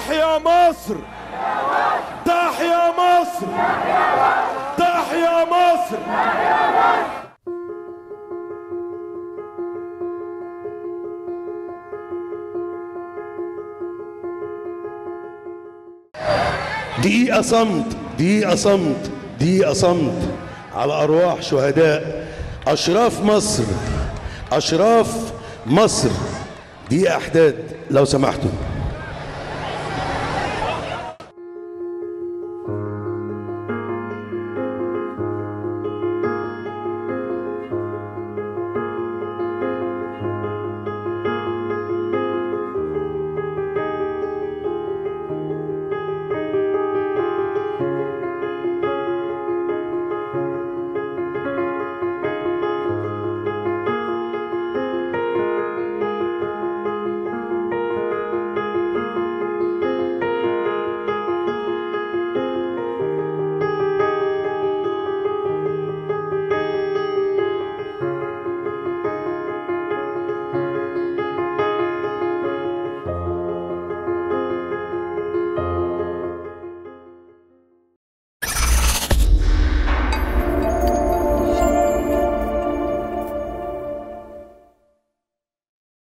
تحيا مصر. تحيا مصر. تحيا مصر. دقيقة صمت دقيقة صمت دقيقة صمت على أرواح شهداء. أشراف مصر أشراف مصر. دقيقة أحداد لو سمحتوا